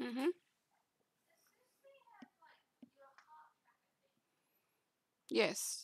Mm-hmm. Yes.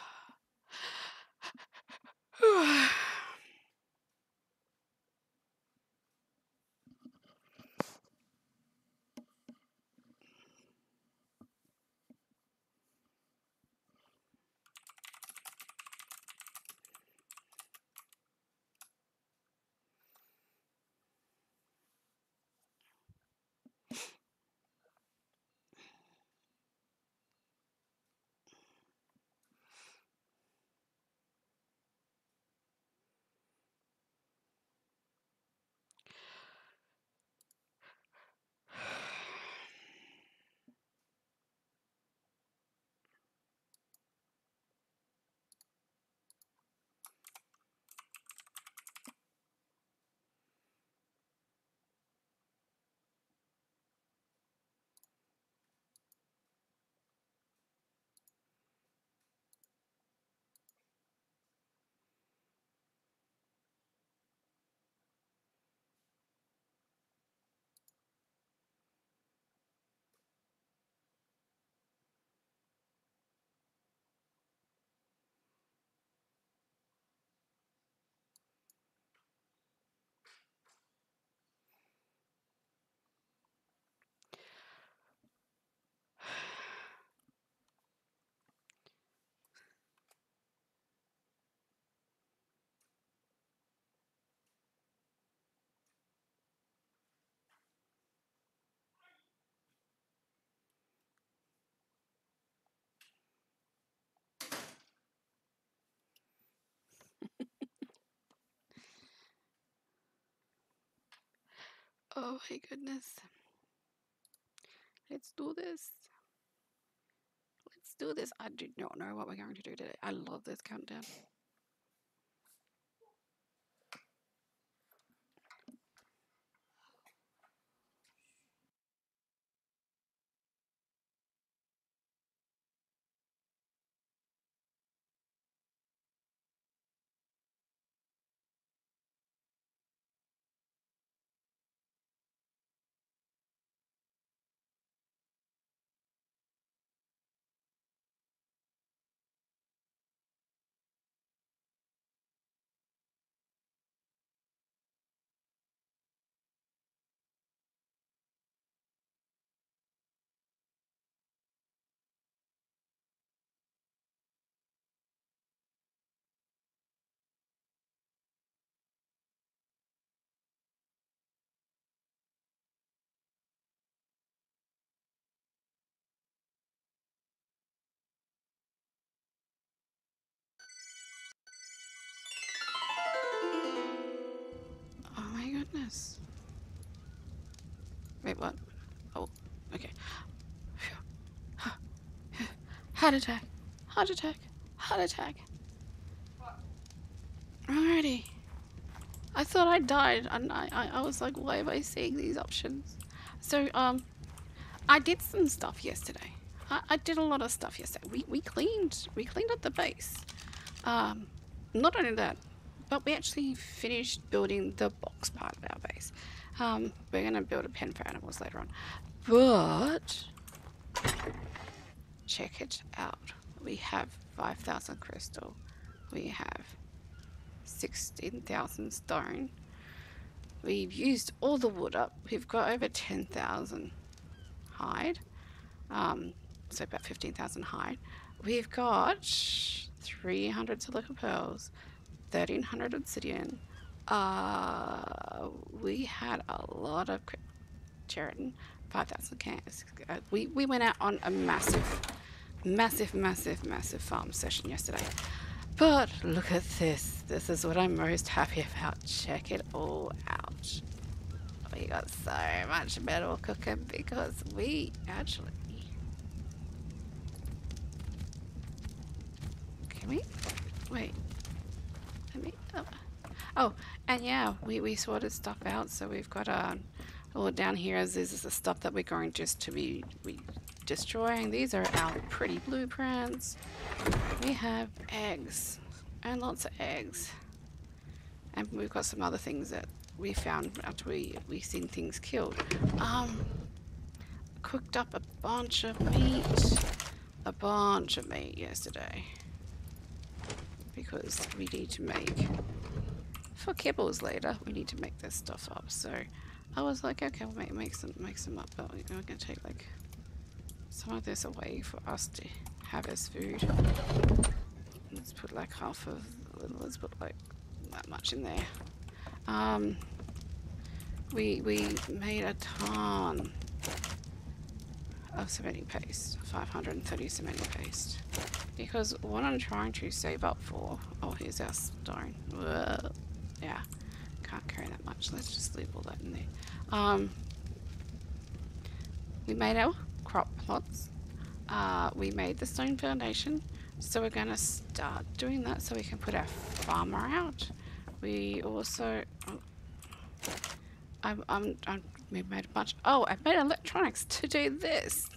Oh my goodness. Let's do this. Let's do this. I do not know what we're going to do today. I love this countdown. Goodness. Wait, what? Oh, okay. Heart attack. Heart attack. Heart attack. Alrighty. I thought I died and I, I, I was like, why am I seeing these options? So, um, I did some stuff yesterday. I, I did a lot of stuff yesterday. We, we cleaned, we cleaned up the base. Um, not only that, but we actually finished building the box part of our base. Um, we're going to build a pen for animals later on. But, check it out. We have 5,000 crystal. We have 16,000 stone. We've used all the wood up. We've got over 10,000 hide. Um, so about 15,000 hide. We've got 300 silica pearls, 1300 obsidian. Uh, we had a lot of keratin, 5,000 cans. Uh, we, we went out on a massive, massive, massive, massive farm session yesterday. But look at this. This is what I'm most happy about. Check it all out. We got so much metal cooking because we actually... Can we? Wait. Let me... Oh, oh and yeah, we, we sorted stuff out. So we've got a... Uh, down here is this is the stuff that we're going just to be we destroying. These are our pretty blueprints. We have eggs and lots of eggs. And we've got some other things that we found after we we seen things killed. Um, cooked up a bunch of meat, a bunch of meat yesterday because we need to make for kibbles later. We need to make this stuff up. So I was like, okay, we'll make, make some make some up, but we're gonna take like some of this away for us to have as food. Let's put like half of, let's put like that much in there. Um, we, we made a ton of cementing paste, 530 cementing paste. Because what I'm trying to save up for, oh here's our stone. yeah, can't carry that much. Let's just leave all that in there. Um, we made our crop plots. Uh, we made the stone foundation. So we're going to start doing that so we can put our farmer out. We also... Oh, I'm, I'm, I'm, we made a bunch... Oh, I made electronics to do this.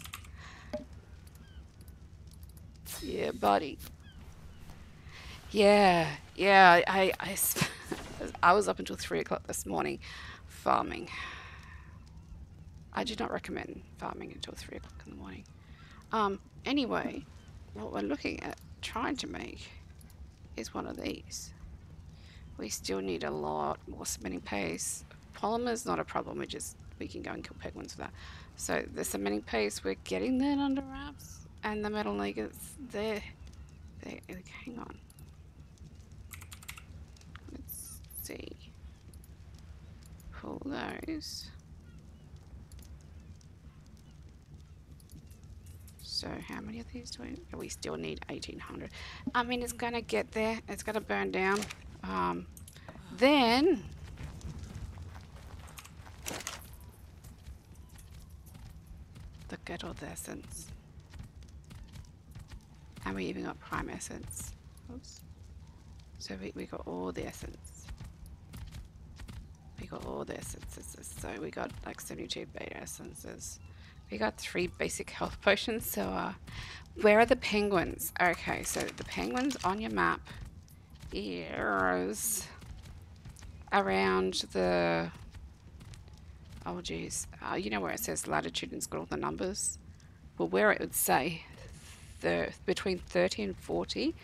Yeah, buddy. Yeah, yeah, I, I, I was up until 3 o'clock this morning farming. I do not recommend farming until 3 o'clock in the morning. Um, anyway, what we're looking at trying to make is one of these. We still need a lot more cementing paste. Polymer is not a problem, we just we can go and kill penguins for that. So the cementing paste, we're getting that under wraps. And the metal nuggets, there. There, hang on. Let's see. Pull those. So how many of these do we, we still need 1800. I mean, it's going to get there. It's going to burn down. Um, then... Look good all the essence. And we even got prime essence. Oops. So we, we got all the essence. We got all the essences. So we got like 72 beta essences. We got three basic health potions. So, uh, where are the penguins? Okay, so the penguins on your map is around the. Oh, geez. Uh, you know where it says latitude and it's got all the numbers? Well, where it would say between 30 and 40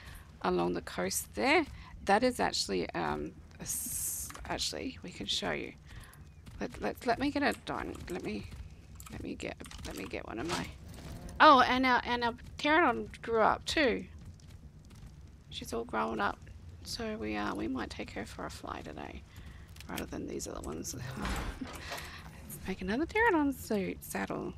along the coast there, that is actually, um, actually, we can show you. Let, let, let me get it done. Let me let me get let me get one of my Oh and our and our pterodon grew up too. She's all grown up. So we uh we might take her for a fly today. Rather than these other ones. Make another pterodon suit saddle.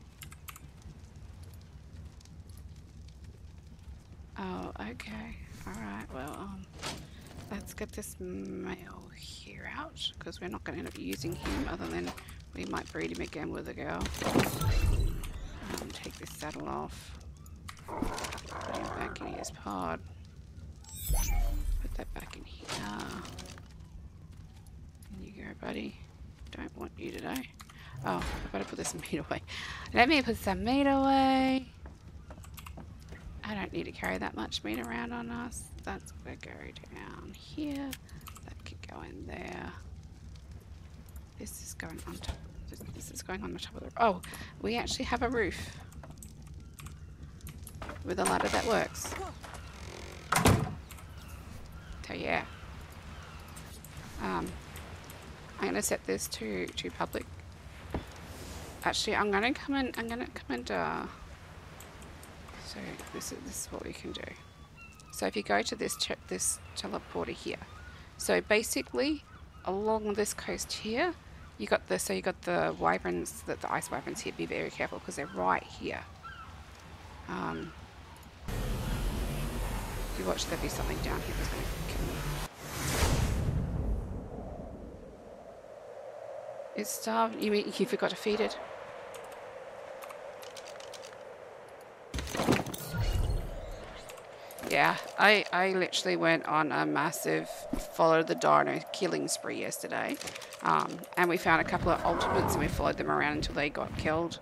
Oh, okay. Alright, well um let's get this male here out because we're not going to end up using him other than we might breed him again with a girl. Um, take this saddle off. Put him back in his pod. Put that back in here. There you go, buddy. Don't want you today. Oh, I better put this meat away. Let me put some meat away. I don't need to carry that much meat around on us. That's gonna go down here. That could go in there. This is going on top. This, is going on the top of the. Oh, we actually have a roof with a ladder that works. So yeah. Um, I'm gonna set this to to public. Actually, I'm gonna come and I'm gonna come and uh. So this is this is what we can do. So if you go to this this teleporter here, so basically along this coast here, you got the so you got the wyverns, the, the ice wyverns here. Be very careful because they're right here. Um, if you watch, there'll be something down here that's going to kill me. It's starved. You mean you forgot to feed it? Yeah, I, I literally went on a massive follow the dino killing spree yesterday. Um, and we found a couple of ultimates and we followed them around until they got killed.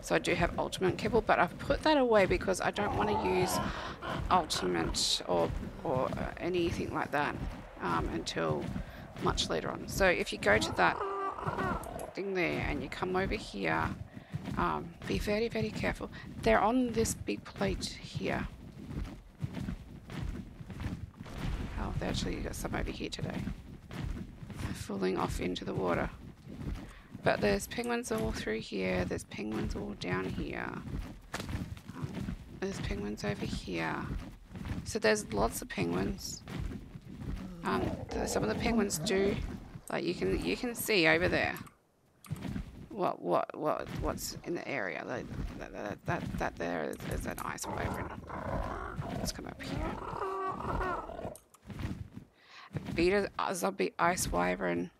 So I do have ultimate kibble, but I've put that away because I don't want to use ultimate or, or anything like that um, until much later on. So if you go to that thing there and you come over here, um, be very, very careful. They're on this big plate here. they actually got some over here today. Falling off into the water. But there's penguins all through here. There's penguins all down here. Um, there's penguins over here. So there's lots of penguins. Um, some of the penguins do, like you can you can see over there. What what what what's in the area? That that that, that there is, is an ice wyvern. Let's come up here beta zombie ice wyvern,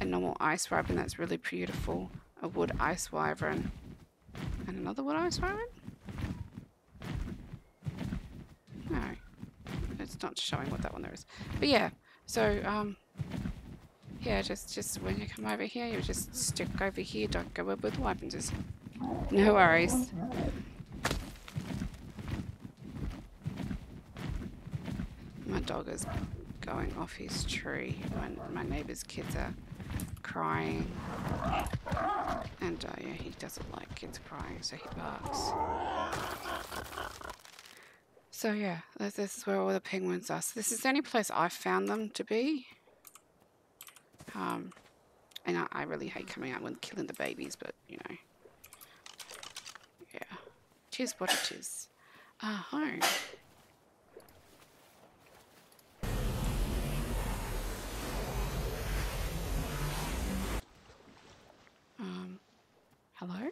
a normal ice wyvern that's really beautiful, a wood ice wyvern, and another wood ice wyvern? No, it's not showing what that one there is. But yeah, so um, yeah, just just when you come over here, you just stick over here. Don't go up with weapons. Just no worries. My dog is going off his tree when my neighbour's kids are crying. And uh, yeah, he doesn't like kids crying, so he barks. So yeah, this, is where all the penguins are. So this is the only place I've found them to be. Um, and I, I really hate coming out and killing the babies, but you know. Yeah. Cheers, what it is. Uh, home. Hello?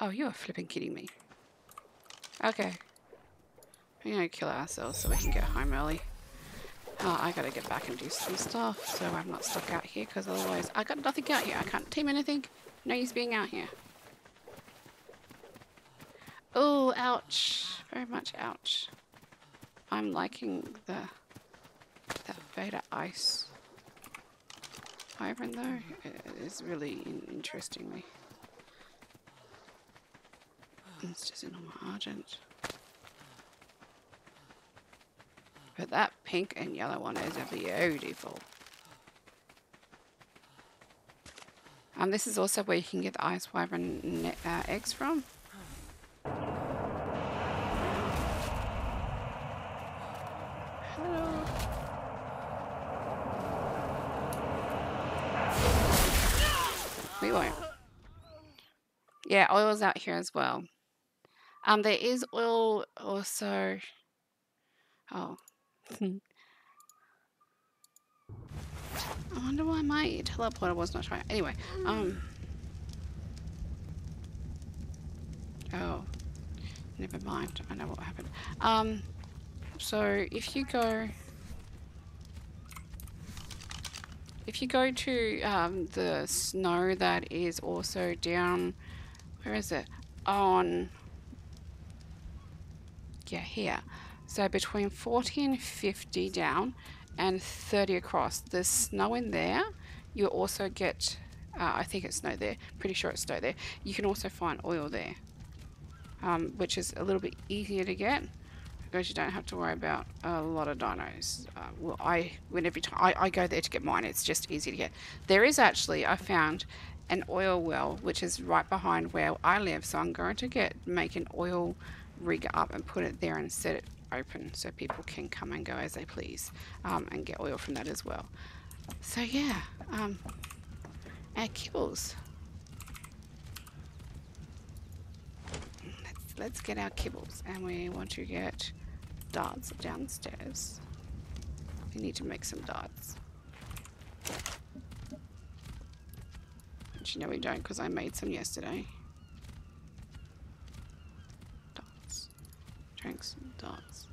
Oh, you are flipping kidding me. Okay. We're gonna kill ourselves so we can get home early. Oh, I gotta get back and do some stuff so I'm not stuck out here because otherwise I got nothing out here. I can't team anything. No use being out here. Oh, ouch. Very much ouch. I'm liking the that beta ice wyvern though. It is really in interesting me. It's just a normal argent. But that pink and yellow one is beautiful. Um, this is also where you can get the ice wyvern uh, eggs from. Yeah, oil's out here as well. Um, there is oil also. Oh. I wonder why my teleporter was not trying. Anyway, um. Oh. Never mind. I know what happened. Um. So if you go. if you go to um, the snow that is also down, where is it? On, yeah, here. So between 40 and 50 down and 30 across. There's snow in there. You also get, uh, I think it's snow there. Pretty sure it's snow there. You can also find oil there, um, which is a little bit easier to get because you don't have to worry about a lot of dinos. Uh, well, I when every time I, I go there to get mine, it's just easy to get. There is actually I found an oil well which is right behind where I live, so I'm going to get make an oil rig up and put it there and set it open so people can come and go as they please um, and get oil from that as well. So yeah, um, our kibbles. Let's, let's get our kibbles and we want to get darts downstairs. We need to make some darts. You know we don't because I made some yesterday. Darts. Drinks and darts.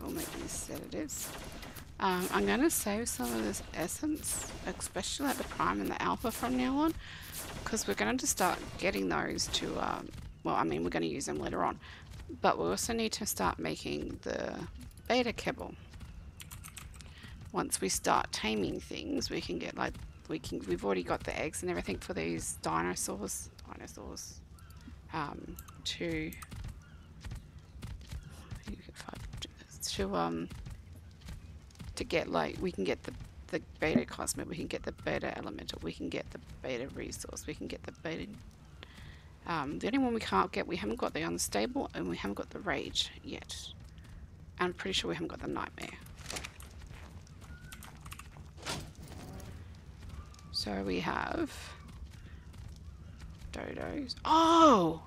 We'll make these sedatives. Um, I'm going to save some of this essence, especially at the prime and the alpha from now on because we're going to start getting those to, um, well, I mean, we're going to use them later on, but we also need to start making the beta kibble. Once we start taming things, we can get like, we can, we've already got the eggs and everything for these dinosaurs, dinosaurs, um, to, to, um, to get like, we can get the the beta cosmic, we can get the beta elemental, we can get the beta resource, we can get the beta... Um, the only one we can't get, we haven't got the unstable and we haven't got the rage yet. I'm pretty sure we haven't got the nightmare. So we have dodos. Oh!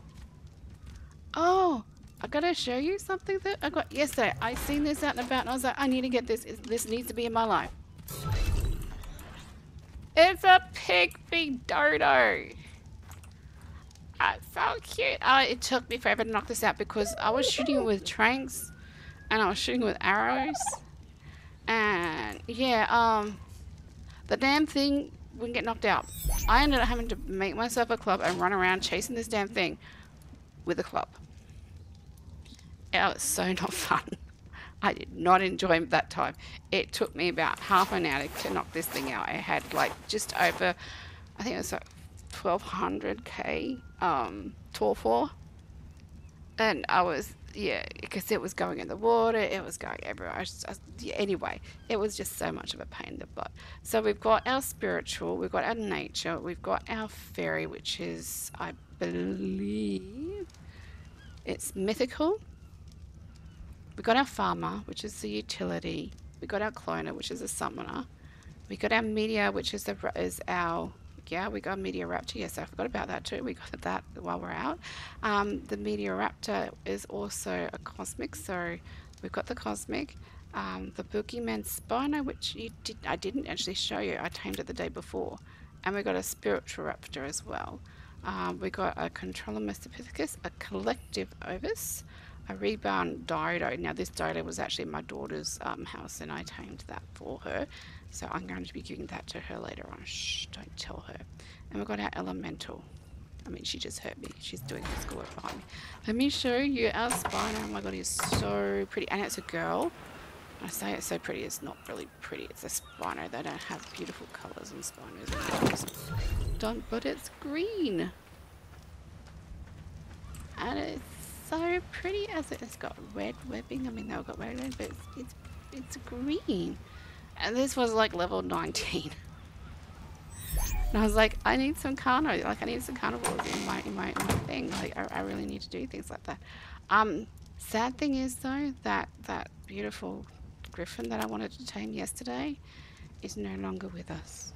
Oh! I gotta show you something that I got yesterday. I seen this out and about and I was like, I need to get this. This needs to be in my life. It's a pygmy dodo. Uh, so cute. Uh, it took me forever to knock this out because I was shooting with tranks and I was shooting with arrows. And yeah, um, the damn thing wouldn't get knocked out. I ended up having to make myself a club and run around chasing this damn thing with a club. It was so not fun. I did not enjoy that time. It took me about half an hour to knock this thing out. I had like just over, I think it was like 1200k um, for. And I was, yeah, because it was going in the water, it was going everywhere. I just, I, yeah, anyway, it was just so much of a pain in the butt. So we've got our spiritual, we've got our nature, we've got our fairy, which is, I believe, it's mythical We've got our farmer, which is the utility. We've got our cloner, which is a summoner. We've got our media, which is the is our yeah, we got a Meteoraptor. Yes, I forgot about that too. We got that while we're out. Um, the Meteoraptor is also a cosmic, so we've got the cosmic. Um, the Boogeyman Spino, which you did, I didn't actually show you. I tamed it the day before. And we got a Spiritual Raptor as well. Um, we got a Controller Mystopithecus, a Collective Ovis, a rebound dodo. Now this dodo was actually my daughter's um, house and I tamed that for her. So I'm going to be giving that to her later on. Shh, don't tell her. And we've got our elemental. I mean, she just hurt me. She's doing the schoolwork behind me. Let me show you our Spino. Oh my god, he's so pretty. And it's a girl. I say it's so pretty, it's not really pretty. It's a Spino. They don't have beautiful colours in Spinos. Don't, but it's green. And it's so pretty as it has got red webbing. I mean, they've got red, red but it's, it's, it's green. And this was like level 19. And I was like, I need some carno, like I need some carnivores in my in my, in my thing. Like I, I really need to do things like that. Um, sad thing is though that that beautiful griffin that I wanted to tame yesterday is no longer with us.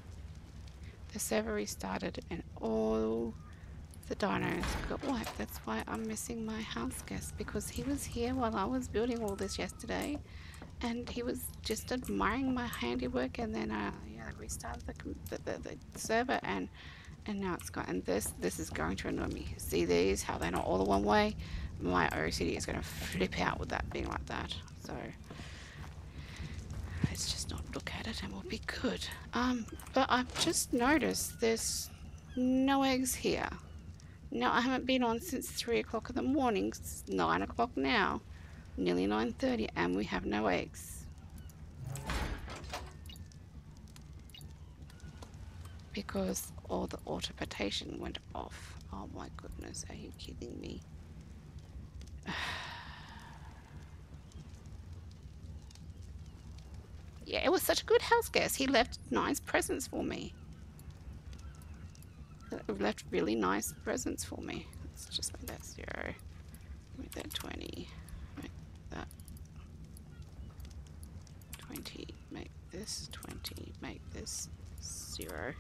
The server restarted and all the dinos got wiped. That's why I'm missing my house guest because he was here while I was building all this yesterday and he was just admiring my handiwork and then uh, yeah, restarted the, the, the, the server and and now it's gone and this this is going to annoy me see these how they're not all the one way my OCD is going to flip out with that being like that. So let's just not look at it and we'll be good. Um, but I've just noticed there's no eggs here. Now I haven't been on since three o'clock in the morning. It's nine o'clock now, nearly nine thirty, and we have no eggs. Because all the automatation went off. Oh my goodness, are you kidding me? yeah, it was such a good house guest. He left nice presents for me. Left really nice presents for me. Let's just make that zero. Make that 20. That 20. Make this 20. Make this zero.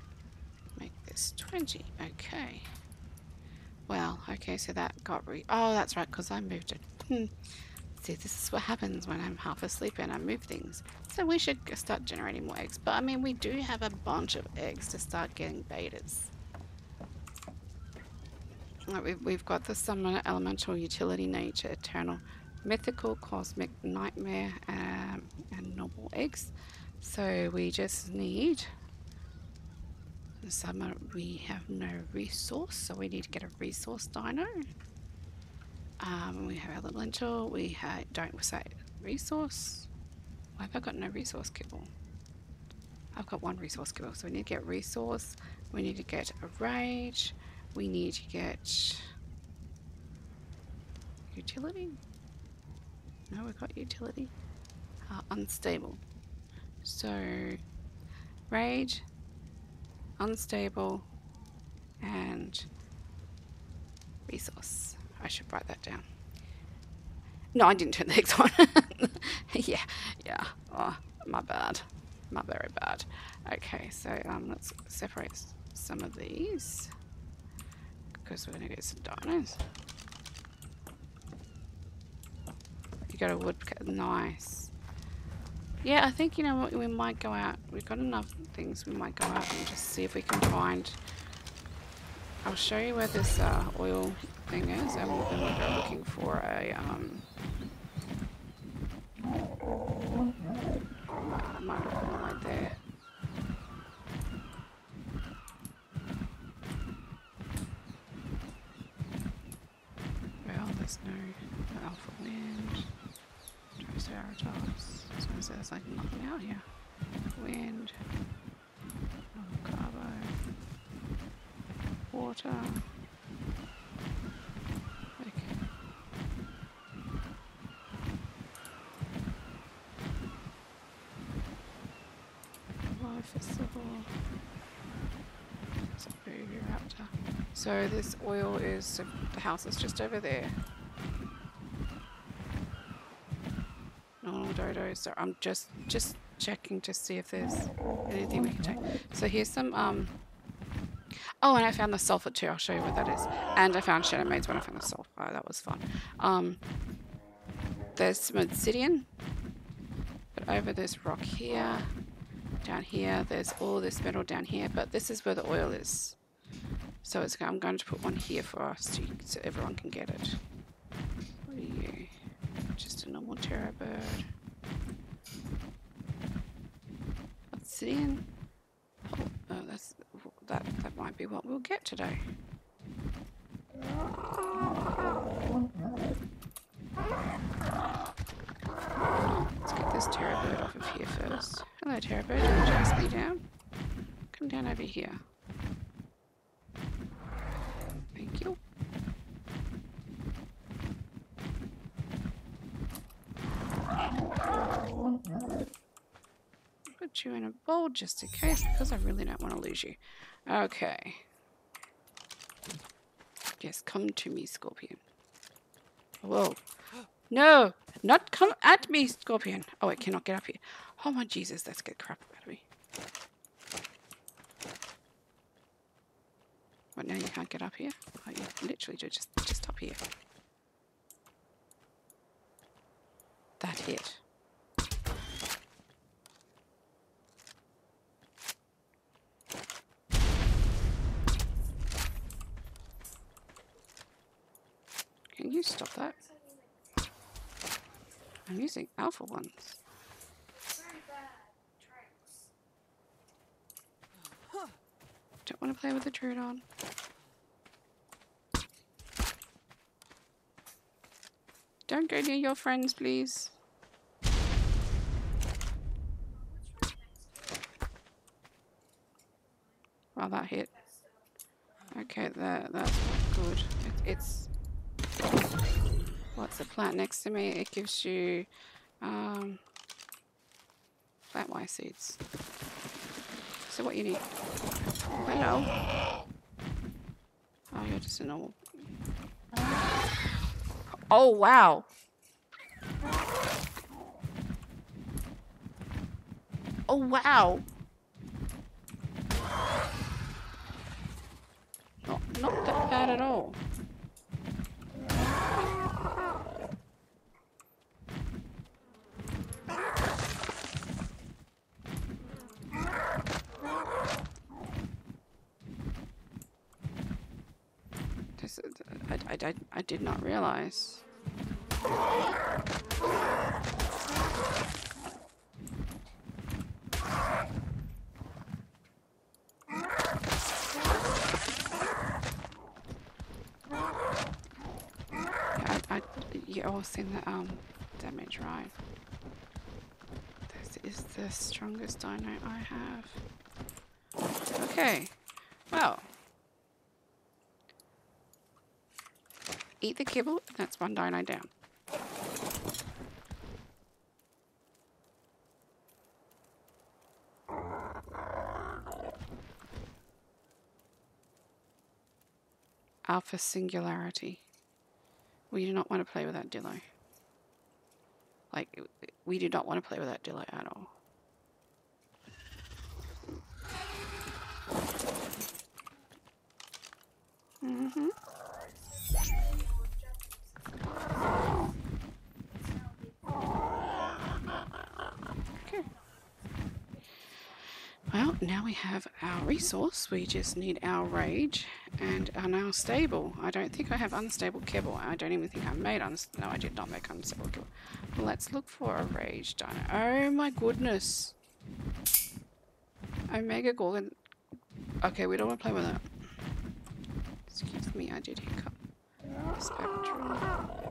Make this 20. Okay. Well, okay, so that got re- Oh, that's right, because I moved it. Hmm. See, this is what happens when I'm half asleep and I move things. So we should start generating more eggs. But, I mean, we do have a bunch of eggs to start getting betas. Right, we've, we've got the summon, elemental, utility, nature, eternal, mythical, cosmic, nightmare, um, and normal eggs. So we just need summer we have no resource, so we need to get a resource dino. Um, we have our elemental, we have, don't say resource. Why have I got no resource kibble? I've got one resource kibble, so we need to get resource, we need to get a rage, we need to get utility. No, we've got utility. Uh, unstable. So, rage, unstable, and resource. I should write that down. No, I didn't turn the X on. yeah, yeah. Oh, my bad. My very bad. Okay, so um, let's separate some of these because we're going to get some dinos. You got a woodcut. Nice. Yeah, I think, you know what, we might go out. We've got enough things. We might go out and just see if we can find... I'll show you where this uh, oil thing is. And we'll go looking for a... Um, might have right there. Well, there's no alpha wind. Triceratops. I was gonna say there's like nothing out here. Wind. No carbo. Water. Okay. Life festival. It's a baby raptor. So this oil is the house is just over there. Normal dodos. So I'm just just checking to see if there's anything we can take. So here's some um Oh, and I found the sulfur too. I'll show you what that is. And I found Shadowmanes when I found the sulfur. Oh, that was fun. Um, there's some obsidian. But over this rock here, down here, there's all this metal down here. But this is where the oil is. So it's, I'm going to put one here for us to, so everyone can get it. What are you? Just a normal terror bird. Obsidian. Oh, oh, that's that. That might be what we'll get today. Let's get this terror bird off of here first. Hello, terror bird. You chase me down? Come down over here. Thank you. Put you in a bowl just in case because I really don't want to lose you. Okay. Yes, come to me, Scorpion. Whoa. No! Not come at me, Scorpion! Oh, I cannot get up here. Oh my Jesus, that scared crap out of me. What, now you can't get up here? Oh, you literally do just, just up here. That hit. Can you stop that? I'm using alpha ones. Don't want to play with the Troodon. Don't go near your friends, please. Well, that hit. Okay, that, that's good. It, it's... What's the plant next to me? It gives you... Um, plant Y seeds. So what you need? Hello. Oh, you're just a normal... Oh, wow. Oh, wow. Not, not that bad at all. This, I, I, I, did not realize. You all seen the um damage, right? This is the strongest dino I have. Okay, well. Eat the kibble, and that's one dino down. Alpha Singularity. We do not want to play with that Dillo. Like, we do not want to play with that Dillo at all. We have our resource. We just need our rage and are now stable. I don't think I have unstable kibble. I don't even think I made unstable. No, I did not make unstable kibble. Let's look for a rage dino. Oh my goodness. Omega Gorgon. Okay, we don't want to play with that. Excuse me, I did hiccup. Spectrum.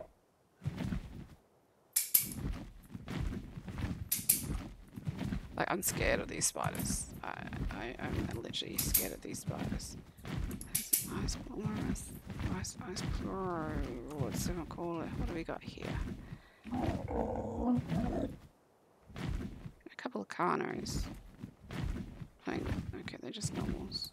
I'm scared of these spiders. I, I, I'm literally scared of these spiders. Ice, ice, ice, ice, what's it call it? What do we got here? A couple of Carnos. Okay, they're just normals.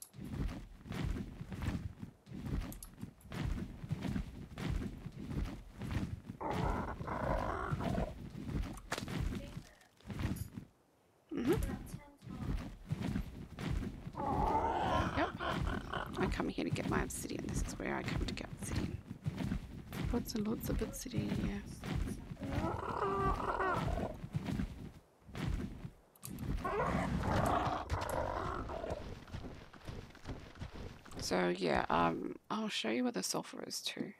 Mm-hmm. Yep. I come here to get my obsidian. This is where I come to get obsidian. Lots and lots of obsidian here. So yeah, um, I'll show you where the sulfur is too.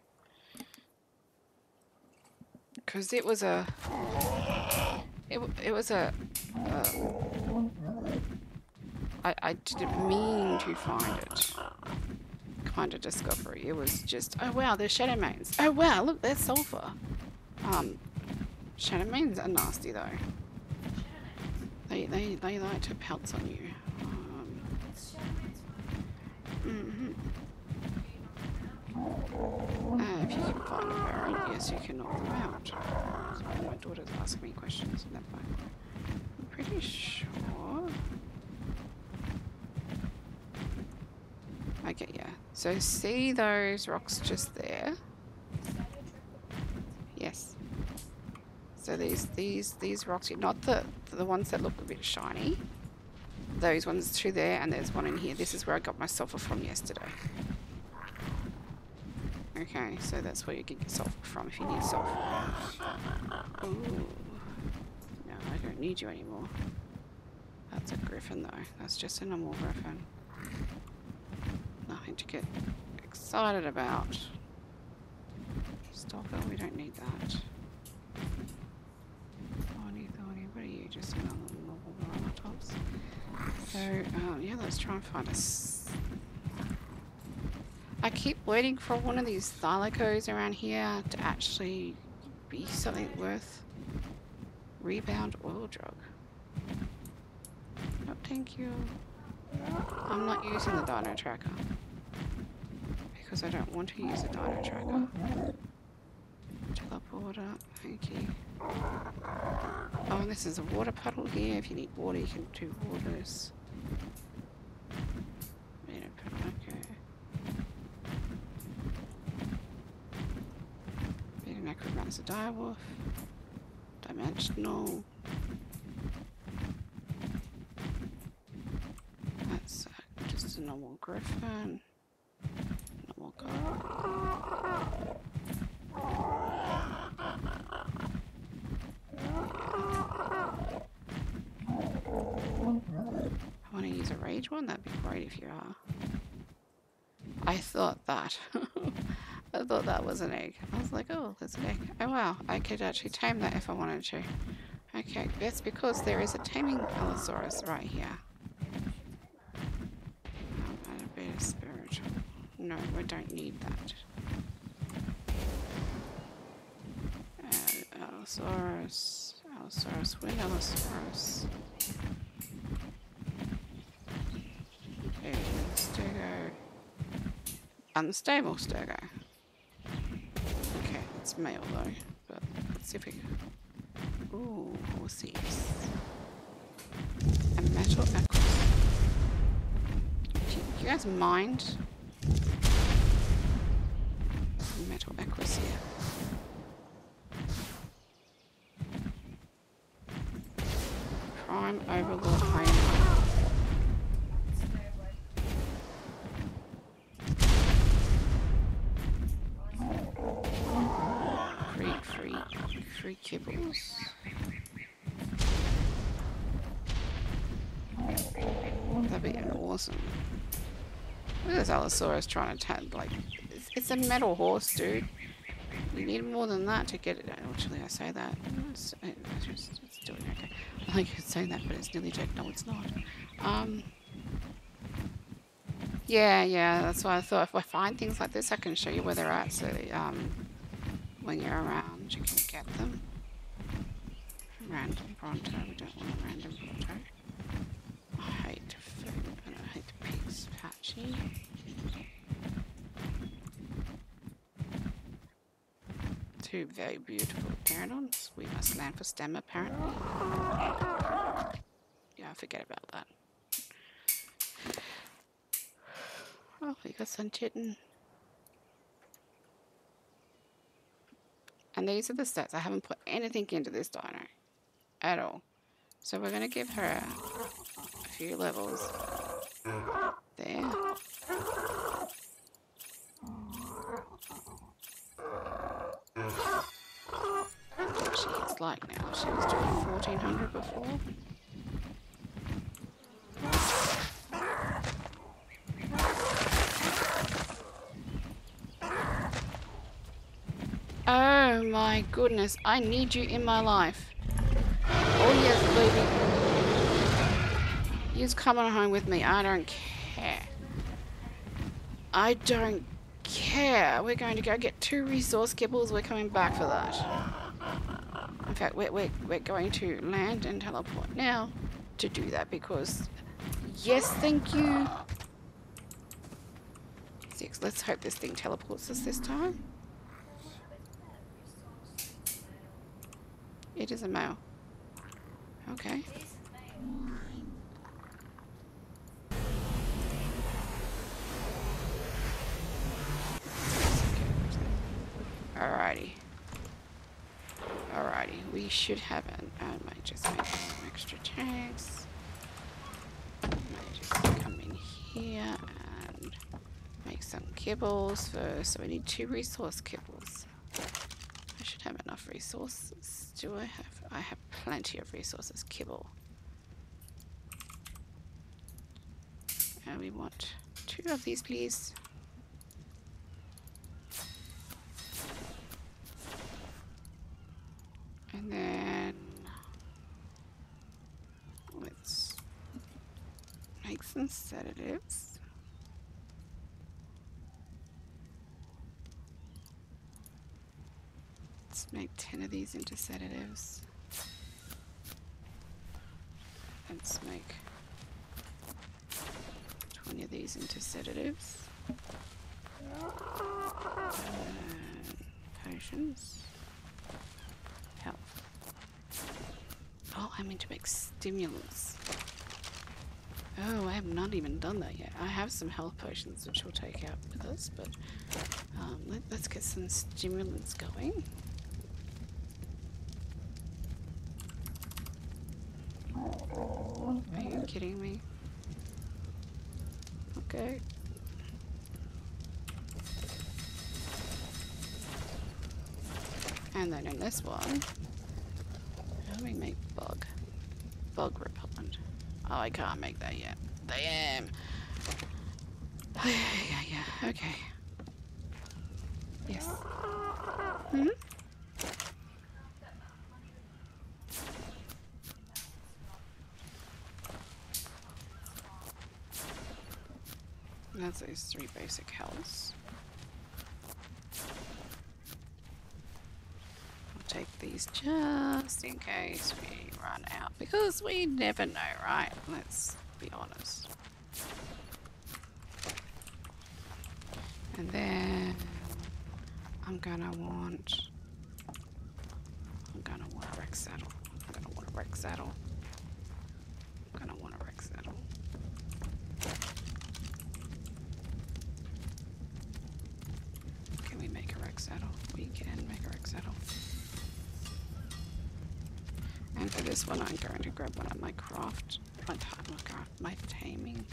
Because it was a... It, it was a... Uh, I, I didn't mean to find it. Kind of discovery. It was just, oh wow, there's Shadowmanes. Oh wow, look, there's sulfur. Um, Shadowmanes are nasty though. They, they, they like to pounce on you. Um, mm-hmm. Uh, if you can find a parent, yes, you can knock them out. Sorry, my daughter's asking me questions in that phone. I'm pretty sure. Okay, yeah. So see those rocks just there? Yes. So these these these rocks, not the the ones that look a bit shiny. Those ones through there, and there's one in here. This is where I got my sulfur from yesterday. Okay, so that's where you get your sulfur from if you need sulfur. Ooh. No, I don't need you anymore. That's a griffin though. That's just a normal griffin. Get excited about. Stalker, we don't need that. Thorny, thorny, what are you? Just another normal normal tops. So, um, yeah, let's try and find us. I keep waiting for one of these Thylacos around here to actually be something worth rebound oil drug. No, thank you. I'm not using the dino tracker because I don't want to use a dino tracker. Teleporter, thank you. Oh, this is a water puddle here. If you need water, you can do waters. Okay. Beta necromancer direwolf. Dimensional. That's uh, just a normal griffin. Normal guard. I rage one. That'd be great if you are. I thought that. I thought that was an egg. I was like, oh, there's an egg. Oh wow, I could actually tame that if I wanted to. Okay, that's because there is a taming Allosaurus right here. A bit of spiritual. No, we don't need that. And Allosaurus. Allosaurus, wind Allosaurus. Okay, Stego. Unstable Stego. Okay, it's male though, but let's see if we can. Ooh, horses. A metal aqua. Do you, guys mind? Metal Equisia. Prime free kibbles. That'd be awesome. Look at this Allosaurus trying to tag, like, it's, it's a metal horse, dude. You need more than that to get it. Actually, I say that. It's, it's, it's doing okay. I like saying that, but it's nearly dead. No, it's not. Um. Yeah, yeah, that's why I thought if I find things like this, I can show you where they're at, so um, when you're around, you can get them. Random Bronto, we don't want random Bronto. I hate food, and I hate the pigs patchy. Two very beautiful pterodons. We must land for STEM apparently. Yeah, forget about that. Oh, we got some chitin. And these are the stats. I haven't put anything into this dino at all. So we're going to give her a, few levels there. What she is like now. She was doing 1400 before. Oh my goodness, I need you in my life. Oh yes, baby. You're coming home with me. I don't care. I don't care. We're going to go get two resource kibbles. We're coming back for that. In fact, we're, we're, we're going to land and teleport now to do that because... Yes, thank you. Six. Let's hope this thing teleports us this time. It is a male. Okay. Alrighty. Alrighty, we should have an. I might just make some extra tags. Might just come in here and make some kibbles first. So we need two resource kibbles. I should have enough resources do I have? I have plenty of resources. Kibble. And we want two of these, please. And then let's make some sedatives. 10 of these into sedatives. Let's make 20 of these into sedatives. potions. Health. Oh, I meant to make stimulants. Oh, I have not even done that yet. I have some health potions which we'll take out with us, but um, let, let's get some stimulants going. Are you kidding me? Okay. And then in this one, how do we make bug? Bug repellent. Oh, I can't make that yet. Damn. yeah, yeah, yeah. Okay. Yes. hmm? That's those three basic healths. I'll take these just in case we run out. Because we never know, right? Let's be honest. And then I'm gonna want I'm gonna want a Rex saddle. I'm gonna want a Rex saddle. I'm gonna want a Rex saddle. Can we make a Rex saddle? We can make a Rex saddle. One I'm going to grab one of my craft my, my taming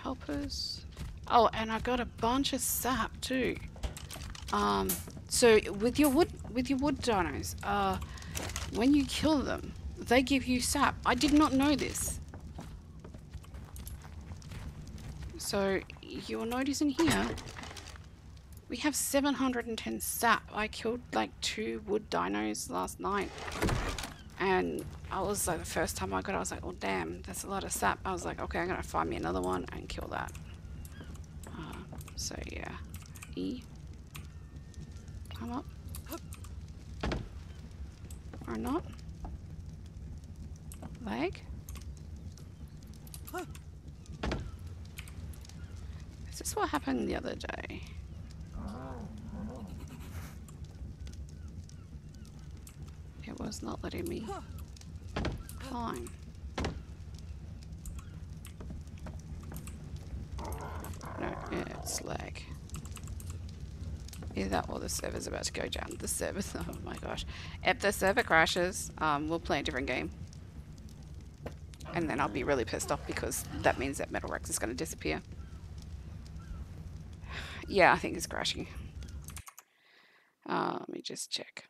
helpers. Oh, and I got a bunch of sap too. Um, so with your wood, with your wood dinos, uh, when you kill them, they give you sap. I did not know this. So you'll notice in here, we have 710 sap. I killed like two wood dinos last night. And I was like, the first time I got it, I was like, oh damn, that's a lot of sap. I was like, okay, I'm gonna find me another one and kill that. Uh, so yeah, E. Come up. Or not. Leg. Is this what happened the other day? It was not letting me climb. No, it's lag. Either that or the server's about to go down. The server, oh my gosh. If the server crashes, um, we'll play a different game. And then I'll be really pissed off because that means that Metal Rex is going to disappear. Yeah, I think it's crashing. Uh, let me just check.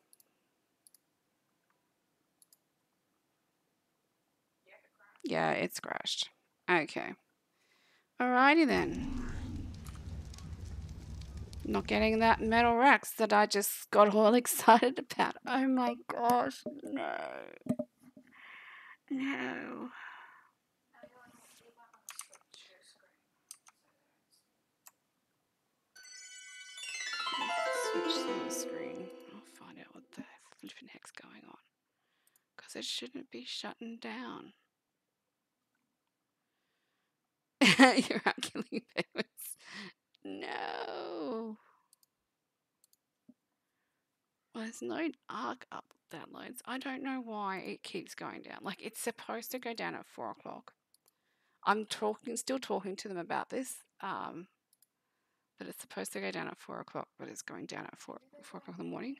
Yeah, it's crashed. Okay. Alrighty then. Not getting that metal Rex that I just got all excited about. Oh my oh gosh, no. No. Switch the screen. I'll find out what the flipping heck's going on. Because it shouldn't be shutting down. You're out killing penguins. No. There's no arc up downloads. I don't know why it keeps going down. Like it's supposed to go down at four o'clock. I'm talking, still talking to them about this. Um, but it's supposed to go down at four o'clock, but it's going down at four four o'clock in the morning.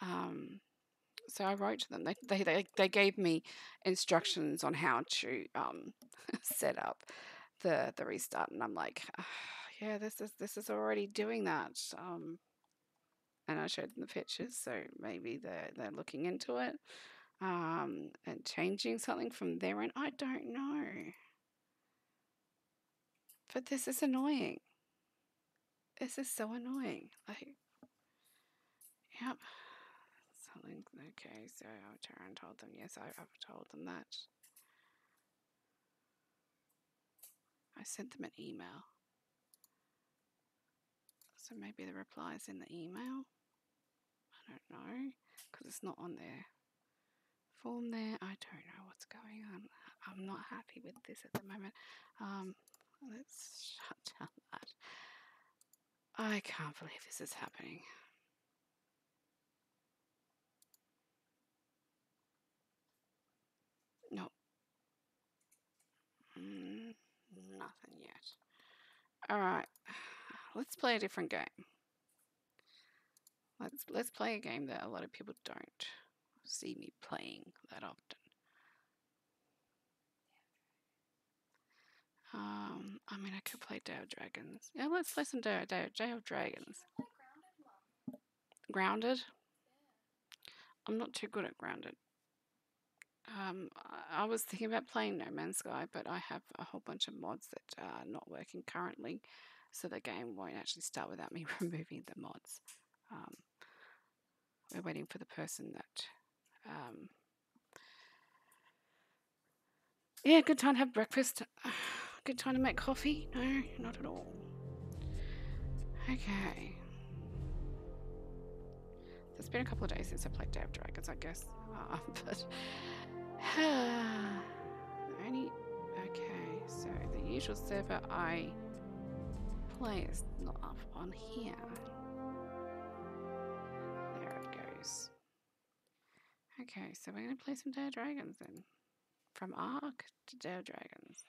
Um, so I wrote to them. They, they, they, they gave me instructions on how to um, set up the the restart, and I'm like, oh, yeah, this is this is already doing that. Um, and I showed them the pictures, so maybe they're they're looking into it um, and changing something from there. And I don't know, but this is annoying. This is so annoying. Like, yep something. Okay, so I turned and told them, yes, I, I've told them that. I sent them an email. So maybe the reply is in the email. I don't know because it's not on there form there. I don't know what's going on. I'm not happy with this at the moment. Um, let's shut down that. I can't believe this is happening. No. Mm, nothing yet. Alright. Let's play a different game. Let's let's play a game that a lot of people don't see me playing that often. Um, I mean, I could play Day of Dragons. Yeah, let's play some Day, Day, Day of Dragons. Grounded? I'm not too good at Grounded. Um, I was thinking about playing No Man's Sky, but I have a whole bunch of mods that are not working currently, so the game won't actually start without me removing the mods. Um, we're waiting for the person that um, yeah, good time to have breakfast. Good time to make coffee? No, not at all. Okay. It's been a couple of days since I played of Dragons, I guess. Uh, but only okay. So the usual server I play is not up on here. There it goes. Okay, so we're to play some Day of Dragons then. From Ark to Day of Dragons.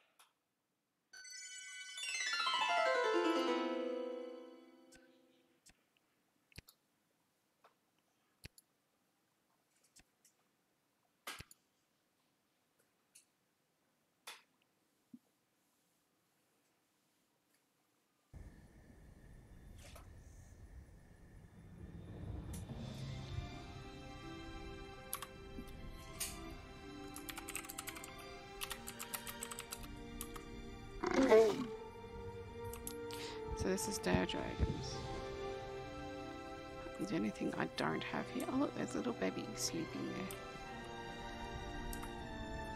Of Dragons. Is there anything I don't have here? Oh look, there's a little baby sleeping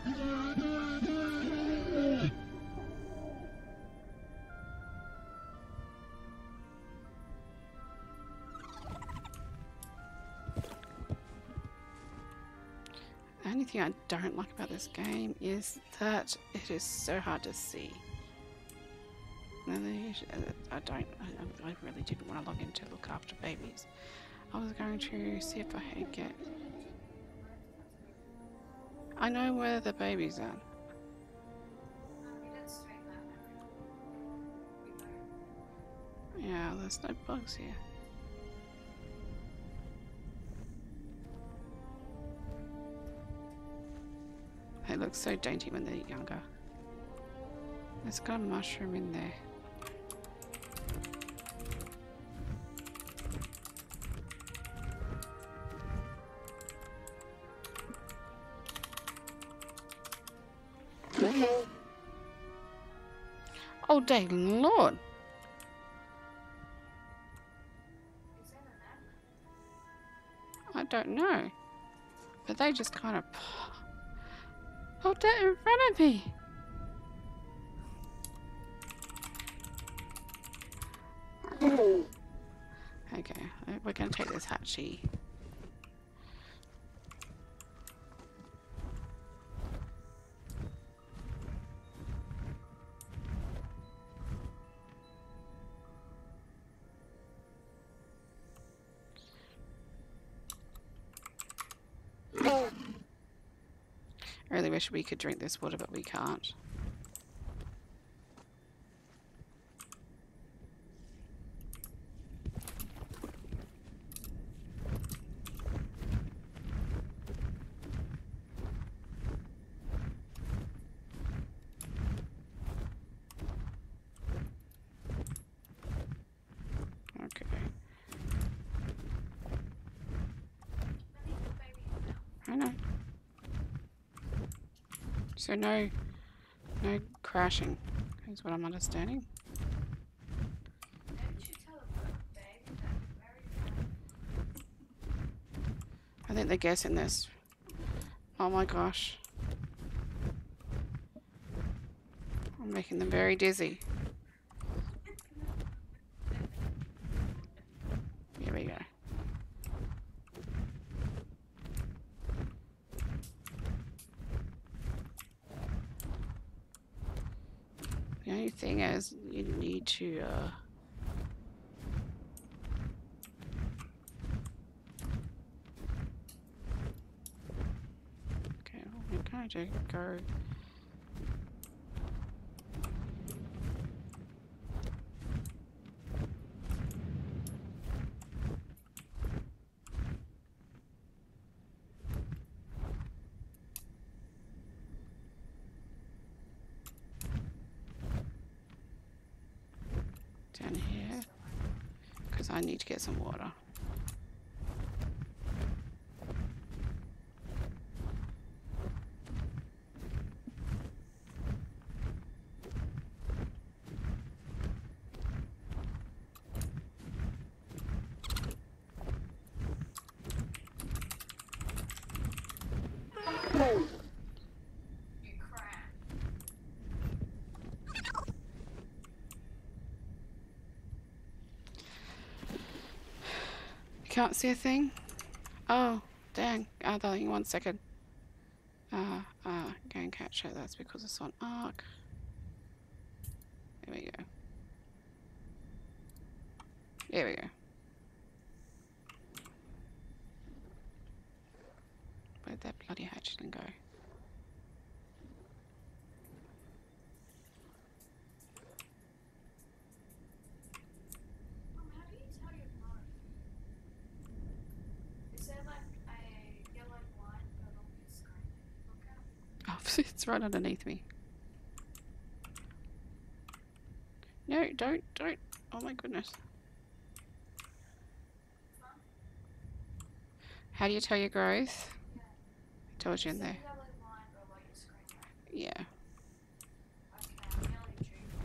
there. The only thing I don't like about this game is that it is so hard to see. Uh, I don't, I, really didn't want to log in to look after babies. I was going to see if I could get... I know where the babies are. Yeah, there's no bugs here. They look so dainty when they're younger. There's got a mushroom in there. Dang Lord. I don't know. But they just kind of popped out in front of me. Hmm. Okay, we're going to take this hatchie. Wish we could drink this water, but we can't. So no, no crashing is what I'm understanding. I think they're guessing this. Oh my gosh. I'm making them very dizzy. Here we go. The only thing is, you need to, uh... Okay, well, we're going to go... down here because I need to get some water. You crap. You can't see a thing? Oh, dang. Uh, darling, one second. Uh, uh, go and catch it. That's because it's on arc. There we go. There we go. Where'd that bloody hatchling go? Mom, how do you tell your mom? Is there like a yellow line along your screen that you look at? Oh, it's right underneath me. No, don't, don't. Oh my goodness. How do you tell your growth? I told you in there there. a yellow line below your screen? right? Yeah. Okay, I'm nearly due.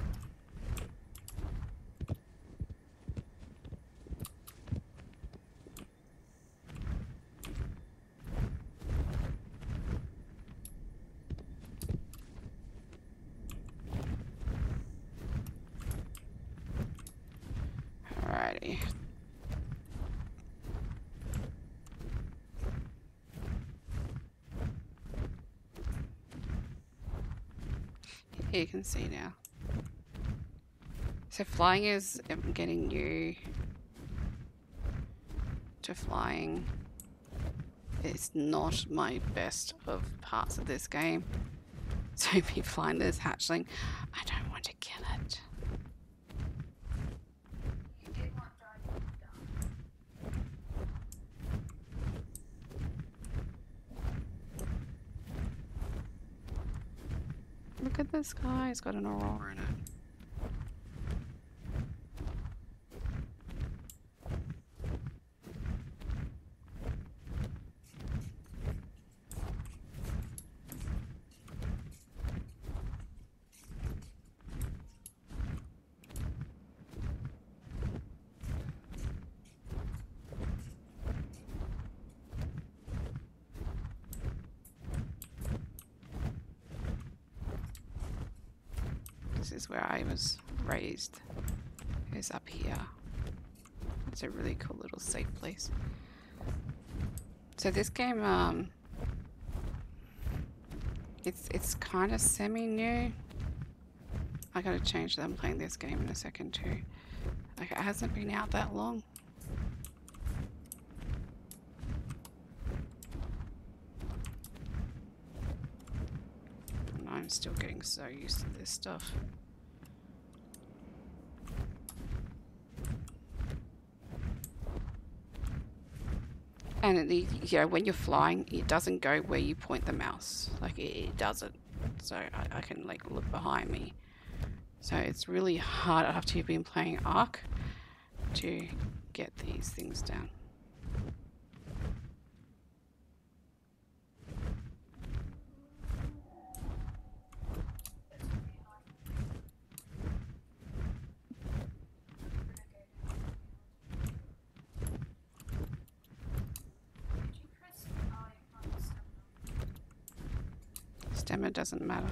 Alrighty. Here you can see now. So flying is um, getting you to flying. It's not my best of parts of this game. So me flying this hatchling, I don't want to kill it. You did not drive me down. Look at this guy, he's got an aurora in. Is where I was raised. Is up here. It's a really cool little safe place. So this game, um, it's it's kind of semi new. I gotta change that. I'm playing this game in a second too. Like it hasn't been out that long. I'm still getting so used to this stuff. It, you know, when you're flying, it doesn't go where you point the mouse. Like it, it doesn't. So I, I can like look behind me. So it's really hard after you've been playing Ark to get these things down. Did you press oh you can't stamina. Stamina doesn't matter.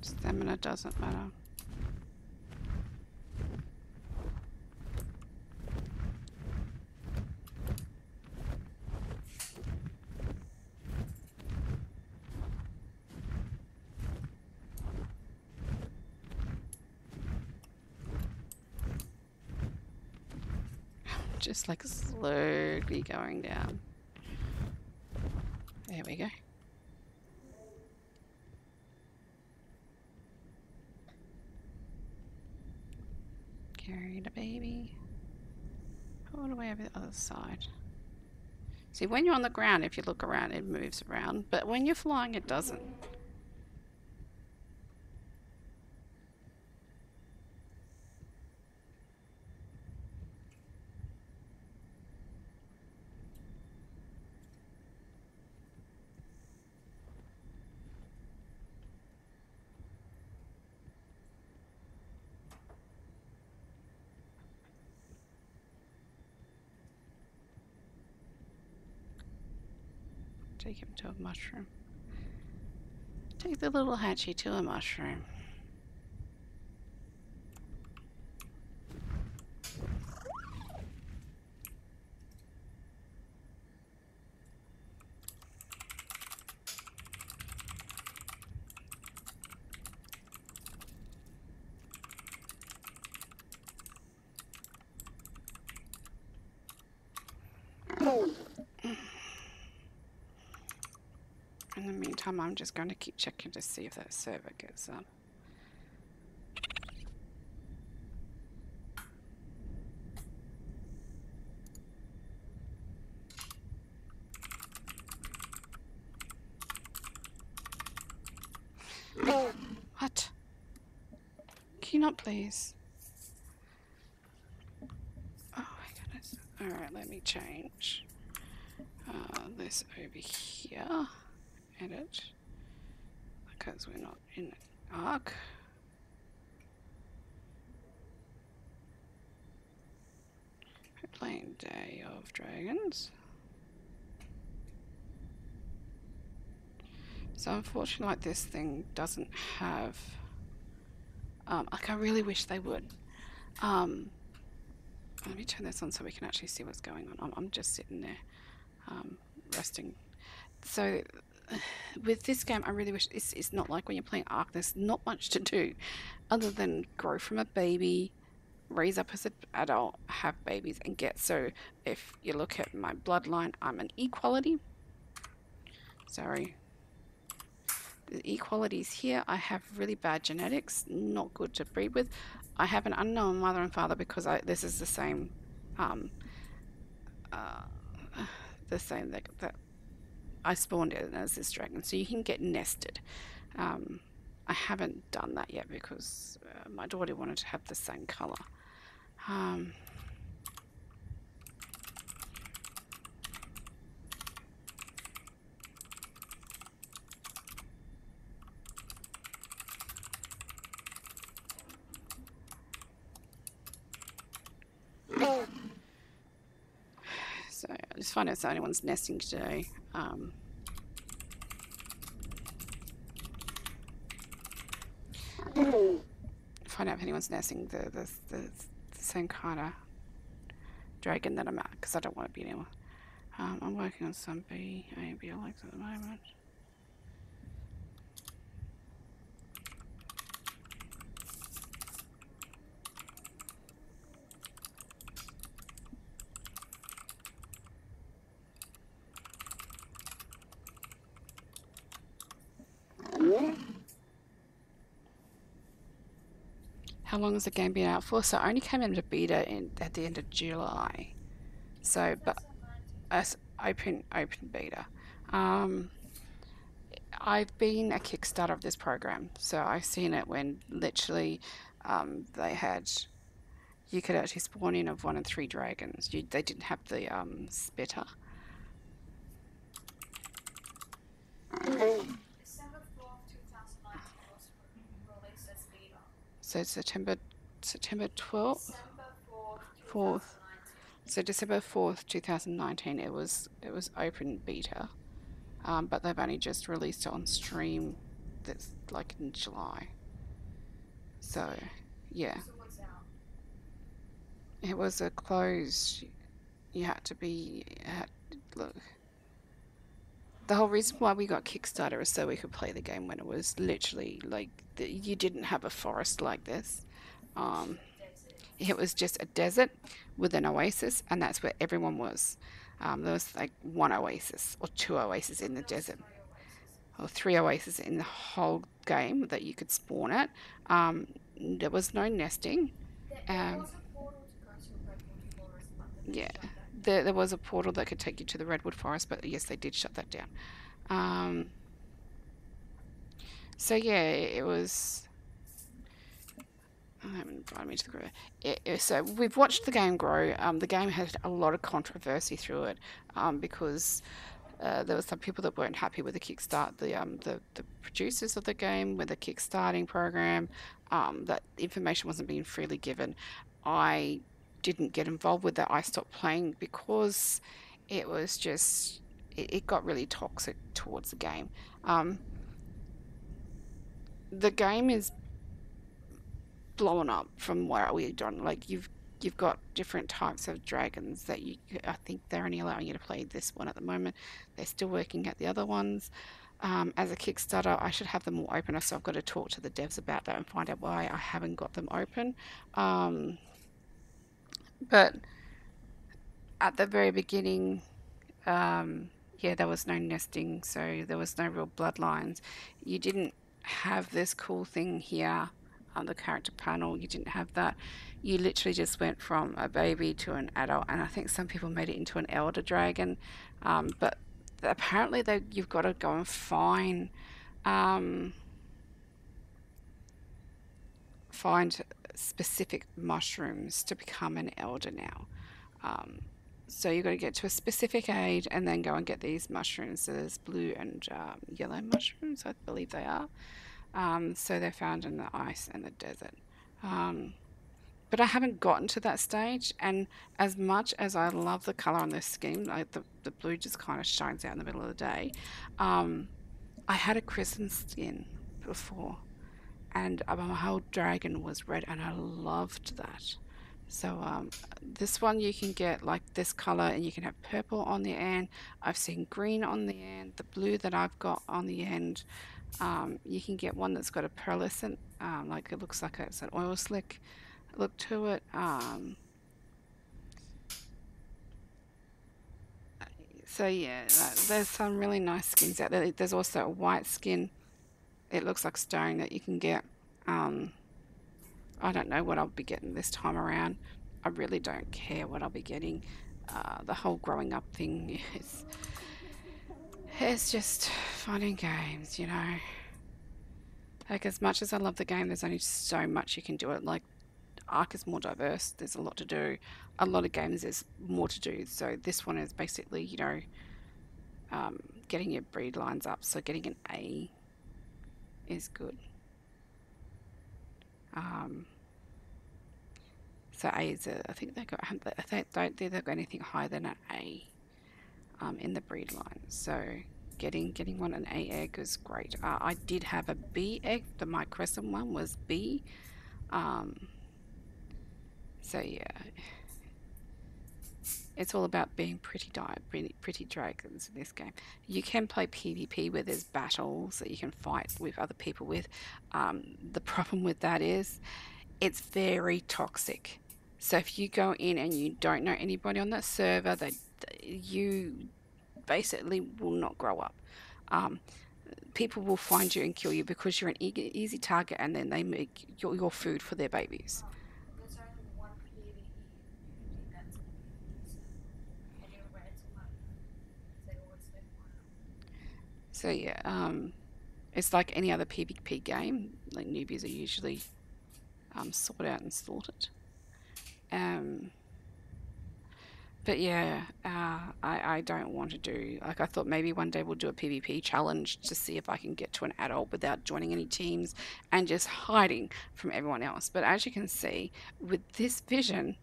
Stamina doesn't matter. Stamina doesn't matter. Just like slowly going down. There we go. Carry the baby. All the way over the other side. See, when you're on the ground, if you look around, it moves around. But when you're flying, it doesn't. Mushroom. Take the little hatchie to a mushroom. In the meantime, I'm just going to keep checking to see if that server gets up. What? Can you not please? Oh my goodness. Alright, let me change uh, this over here edit because we're not in ARK. We're playing Day of Dragons. So unfortunately like this thing doesn't have um, like I really wish they would. Um, let me turn this on so we can actually see what's going on. I'm, I'm just sitting there um, resting. So with this game, I really wish it's, it's not like when you're playing Ark. There's not much to do, other than grow from a baby, raise up as an adult, have babies, and get. So if you look at my bloodline, I'm an equality. Sorry. The equalities here. I have really bad genetics, not good to breed with. I have an unknown mother and father because I, this is the same, um, uh, the same that, that I spawned it as this dragon, so you can get nested. Um, I haven't done that yet because uh, my daughter wanted to have the same colour. Um, so I just find out if anyone's nesting today. Um, find out if anyone's nesting the, the, the, the same kind of dragon that I'm at because I don't want to be anymore. Um, I'm working on some B, A, B, L, X at the moment. How long has the game been out for? So I only came into beta in at the end of July. So, but as open open beta. Um, I've been a Kickstarter of this program, so I've seen it when literally um, they had you could actually spawn in of one and three dragons. You, they didn't have the um, spitter 4th, 2019 was released as beta. So September September twelfth, 4th, so December fourth, two thousand nineteen. It was it was open beta, um, but they've only just released it on Steam. That's like in July. So, yeah. It was a closed. You had to be. Had, look. The whole reason why we got Kickstarter is so we could play the game when it was literally like the, you didn't have a forest like this. Um, it was just a desert with an oasis, and that's where everyone was. Um, there was like one oasis or two oases in the desert, or three oases in the whole game that you could spawn at. Um, there was no nesting. Um, was a portal to go to Redwood Forest, but then they Yeah. There, there was a portal that could take you to the redwood forest, but yes, they did shut that down. Um, so yeah, it was. I haven't invited me to the. It, it- so we've watched the game grow. Um, the game had a lot of controversy through it um, because uh, there were some people that weren't happy with the kickstart, the um, the, the producers of the game with the kickstarting program. Um, that information wasn't being freely given. I didn't get involved with that. I stopped playing because it was just it, it got really toxic towards the game. Um, the game is blowing up from what we've done. Like you've you've got different types of dragons that you. I think they're only allowing you to play this one at the moment. They're still working at the other ones. Um, as a Kickstarter, I should have them all open, so I've got to talk to the devs about that and find out why I haven't got them open. Um, but at the very beginning, um, yeah, there was no nesting, so there was no real bloodlines. You didn't have this cool thing here on the character panel. You didn't have that. You literally just went from a baby to an adult, and I think some people made it into an elder dragon. Um, but apparently, they you've got to go and find um, find specific mushrooms to become an elder now. Um, so you've got to get to a specific age and then go and get these mushrooms. So there's blue and um, yellow mushrooms, I believe they are. Um, so they're found in the ice and the desert. Um, but I haven't gotten to that stage, and as much as I love the color on this skin, like the, the blue just kind of shines out in the middle of the day. Um, I had a crimson skin before, and uh, my whole dragon was red, and I loved that. So um, this one you can get like this color, and you can have purple on the end. I've seen green on the end. The blue that I've got on the end, um, you can get one that's got a pearlescent, um, like it looks like it's an oil slick look to it. Um, so yeah, there's some really nice skins out there. There's also a white skin. It looks like stone that you can get. Um, I don't know what I'll be getting this time around. I really don't care what I'll be getting. Uh, the whole growing up thing is it's just fun and games, you know. Like as much as I love the game, there's only so much you can do it. Like Ark is more diverse. There's a lot to do. A lot of games there's more to do. So this one is basically, you know, um, getting your breed lines up. So getting an A is good. Um, so A is a, I think they got, I think, don't think they've got anything higher than an A um, in the breed line. So getting getting one an A egg is great. Uh, I did have a B egg. The my crescent one was B. Um, so yeah, it's all about being pretty di- pretty, pretty dragons in this game. You can play PvP where there's battles that you can fight with other people with. Um, the problem with that is it's very toxic. So if you go in and you don't know anybody on that server, they you basically will not grow up. Um, people will find you and kill you because you're an easy, easy target, and then they make your, your food for their babies. There's only one PvE you can do that's going to be used. And you're red one. They always make one. So yeah, um, it's like any other PvP game. Like newbies are usually um, out and slaughtered. Um, but yeah, uh, I I don't want to do like I thought maybe one day we'll do a PvP challenge to see if I can get to an adult without joining any teams and just hiding from everyone else. But as you can see, with this vision,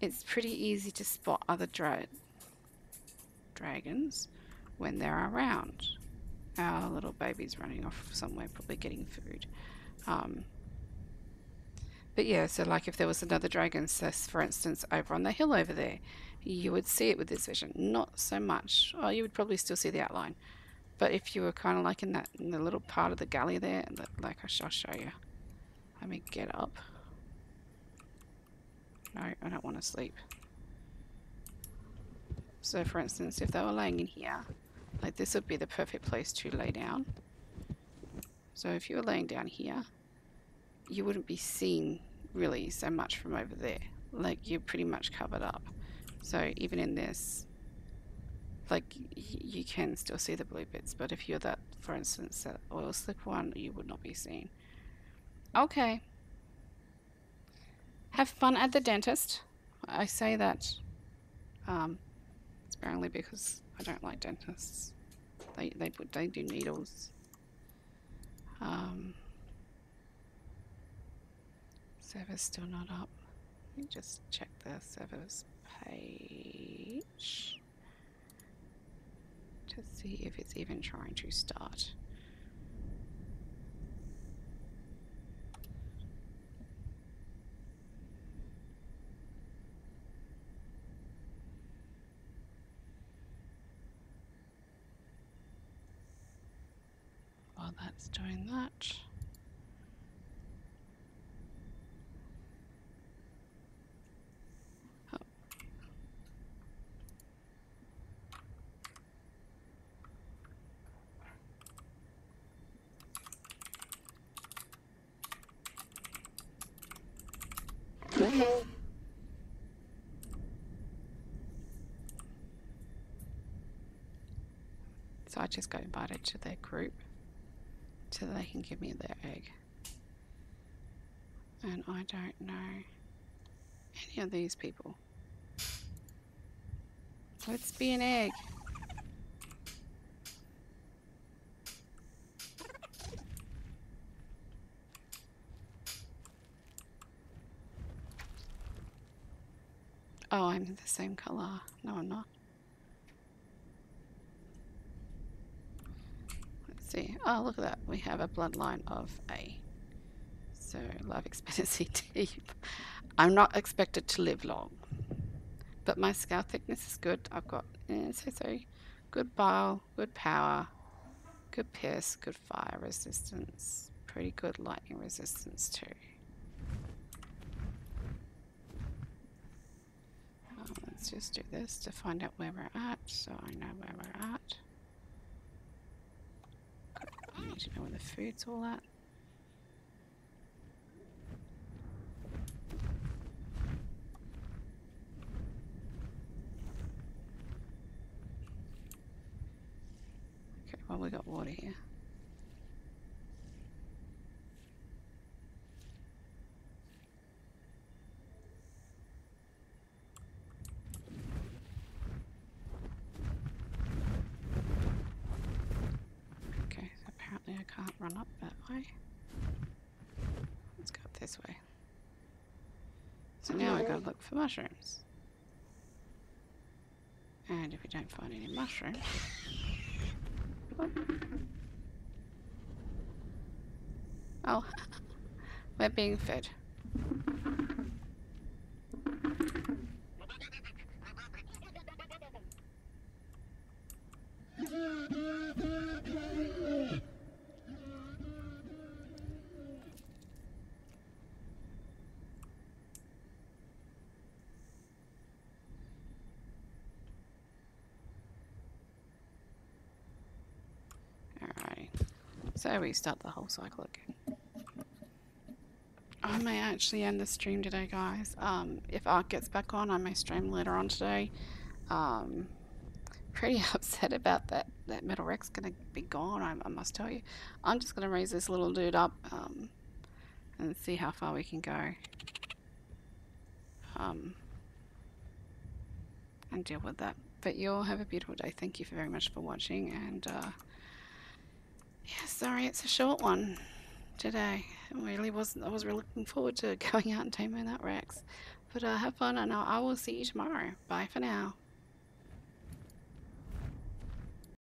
it's pretty easy to spot other dra- dragons when they're around. Our little baby's running off somewhere, probably getting food. Um, But yeah, so like if there was another dragon, so for instance, over on the hill over there, you would see it with this vision. Not so much. Oh, you would probably still see the outline. But if you were kind of like in that in the little part of the galley there, like I shall show you. Let me get up. No, I don't want to sleep. So for instance, if they were laying in here, like this would be the perfect place to lay down. So if you were laying down here, you wouldn't be seen really so much from over there. Like you're pretty much covered up. So even in this, like you can still see the blue bits, but if you're that, for instance, that oil slick one, you would not be seen. Okay. Have fun at the dentist. I say that um, sparingly because I don't like dentists. They they put they do needles. Um, server's still not up. Let me just check the server's page to see if it's even trying to start. Doing that. Oh. So I just got invited to their group so they can give me their egg. And I don't know any of these people. Let's be an egg. Oh, I'm the same color. No, I'm not. See. Oh, look at that. We have a bloodline of A. So, life expectancy deep. I'm not expected to live long. But my scale thickness is good. I've got, eh, so, so, good bile, good power, good pierce, good fire resistance, pretty good lightning resistance too. let's just do this to find out where we're at so I know where we're at. I know where the food's all at. Okay, well we got water here. run up that way. Let's go this way. So now I gotta look for mushrooms. And if we don't find any mushrooms... Oh, we're being fed. So we start the whole cycle again. I may actually end the stream today, guys. Um, if Ark gets back on, I may stream later on today. Um, pretty upset about that. That Metal going to be gone, I, I, must tell you. I'm just to raise this little dude up um, and see how far we can go. Um, and deal with that. But you all have a beautiful day. Thank you very much for watching and... Uh, yeah, sorry, it's a short one today. I really wasn't. I was really looking forward to going out and taming that Rex. But uh, have fun, and I will see you tomorrow. Bye for now.